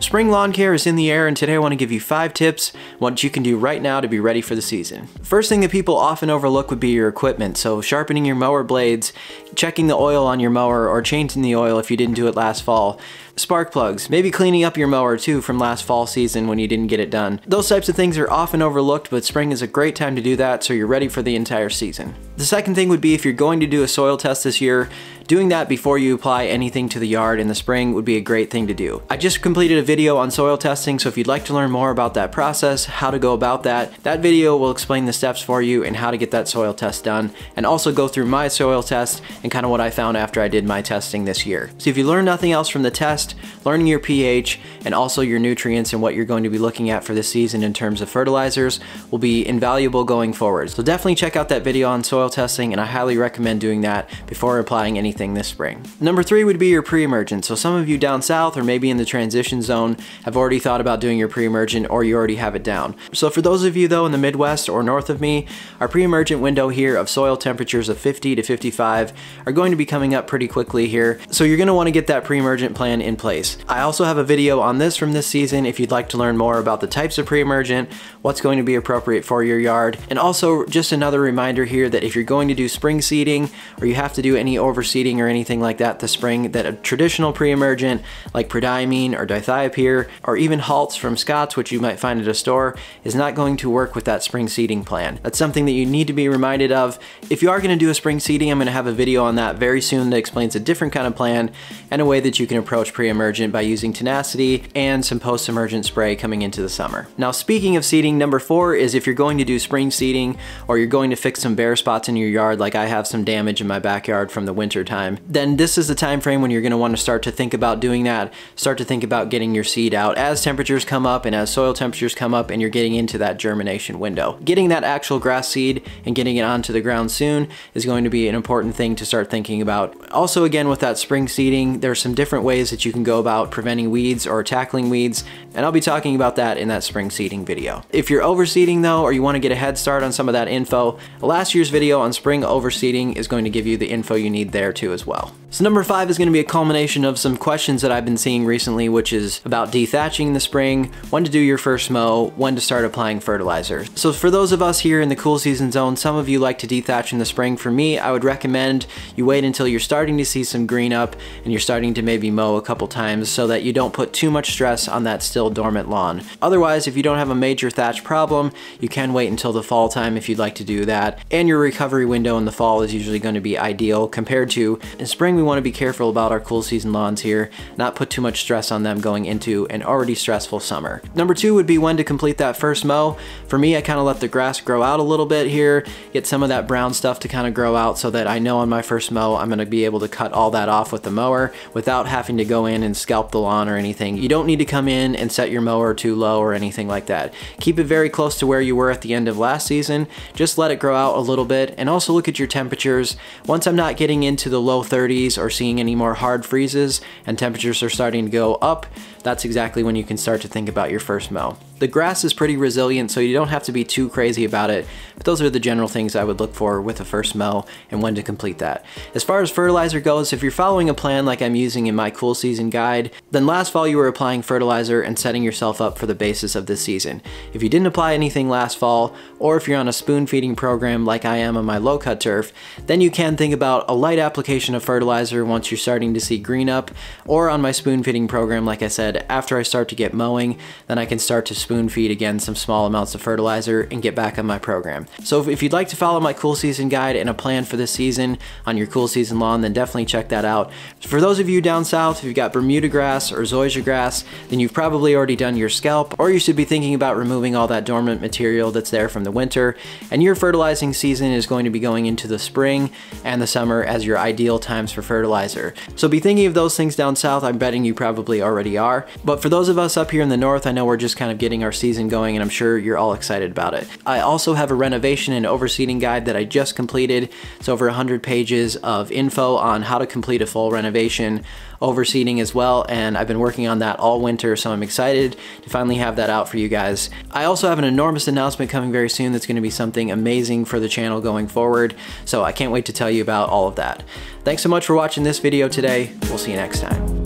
Spring lawn care is in the air and today I want to give you five tips what you can do right now to be ready for the season. First thing that people often overlook would be your equipment, so sharpening your mower blades, checking the oil on your mower, or changing the oil if you didn't do it last fall. Spark plugs, maybe cleaning up your mower too from last fall season when you didn't get it done. Those types of things are often overlooked, but spring is a great time to do that so you're ready for the entire season. The second thing would be if you're going to do a soil test this year, doing that before you apply anything to the yard in the spring would be a great thing to do. I just completed a video on soil testing, so if you'd like to learn more about that process, how to go about that, that video will explain the steps for you and how to get that soil test done, and also go through my soil test and kind of what I found after I did my testing this year. So if you learn nothing else from the test, learning your pH and also your nutrients and what you're going to be looking at for this season in terms of fertilizers will be invaluable going forward. So definitely check out that video on soil testing and I highly recommend doing that before applying anything this spring. Number three would be your pre-emergent. So some of you down south or maybe in the transition zone have already thought about doing your pre-emergent or you already have it down. So for those of you though in the Midwest or north of me, our pre-emergent window here of soil temperatures of 50 to 55 are going to be coming up pretty quickly here. So you're gonna wanna get that pre-emergent plan in place. I also have a video on this from this season if you'd like to learn more about the types of pre-emergent, what's going to be appropriate for your yard, and also just another reminder here that if you're going to do spring seeding or you have to do any overseeding or anything like that this spring, that a traditional pre-emergent like prodiamine or dithiopyr or even Halts from Scotts, which you might find at a store, is not going to work with that spring seeding plan. That's something that you need to be reminded of. If you are gonna do a spring seeding, I'm gonna have a video on that very soon that explains a different kind of plan and a way that you can approach pre-emergent by using tenacity and some post-emergent spray coming into the summer. Now speaking of seeding, number four is if you're going to do spring seeding or you're going to fix some bare spots in your yard like I have some damage in my backyard from the winter time, then this is the time frame when you're going to want to start to think about doing that, start to think about getting your seed out as temperatures come up and as soil temperatures come up and you're getting into that germination window. Getting that actual grass seed and getting it onto the ground soon is going to be an important thing to start thinking about. Also again with that spring seeding, there's some different ways that you can go about preventing weeds or tackling weeds and I'll be talking about that in that spring seeding video. If you're overseeding though, or you wanna get a head start on some of that info, last year's video on spring overseeding is going to give you the info you need there too as well. So number five is gonna be a culmination of some questions that I've been seeing recently, which is about dethatching in the spring, when to do your first mow, when to start applying fertilizer. So for those of us here in the cool season zone, some of you like to dethatch in the spring. For me, I would recommend you wait until you're starting to see some green up and you're starting to maybe mow a couple times so that you don't put too much stress on that still dormant lawn. Otherwise, if you don't have a major thatch problem, you can wait until the fall time if you'd like to do that. And your recovery window in the fall is usually going to be ideal compared to in spring we want to be careful about our cool season lawns here, not put too much stress on them going into an already stressful summer. Number two would be when to complete that first mow. For me, I kind of let the grass grow out a little bit here, get some of that brown stuff to kind of grow out so that I know on my first mow I'm going to be able to cut all that off with the mower without having to go in and scalp the lawn or anything. You don't need to come in and set your mower too low or anything like that. Keep it very close to where you were at the end of last season. Just let it grow out a little bit and also look at your temperatures. Once I'm not getting into the low 30s or seeing any more hard freezes and temperatures are starting to go up, that's exactly when you can start to think about your first mow. The grass is pretty resilient, so you don't have to be too crazy about it, but those are the general things I would look for with a first mow and when to complete that. As far as fertilizer goes, if you're following a plan like I'm using in my cool season guide, then last fall you were applying fertilizer and setting yourself up for the basis of this season. If you didn't apply anything last fall, or if you're on a spoon feeding program like I am on my low cut turf, then you can think about a light application of fertilizer once you're starting to see green up, or on my spoon feeding program like I said, after I start to get mowing, then I can start to spoon feed again some small amounts of fertilizer and get back on my program. So if you'd like to follow my cool season guide and a plan for this season on your cool season lawn, then definitely check that out. For those of you down south, if you've got Bermuda grass or zoysia grass, then you've probably already done your scalp, or you should be thinking about removing all that dormant material that's there from the winter, and your fertilizing season is going to be going into the spring and the summer as your ideal times for fertilizer. So be thinking of those things down south, I'm betting you probably already are. But for those of us up here in the north, I know we're just kind of getting our season going and I'm sure you're all excited about it. I also have a renovation and overseeding guide that I just completed. It's over 100 pages of info on how to complete a full renovation, overseeding as well, and I've been working on that all winter, so I'm excited to finally have that out for you guys. I also have an enormous announcement coming very soon that's gonna be something amazing for the channel going forward, so I can't wait to tell you about all of that. Thanks so much for watching this video today. We'll see you next time.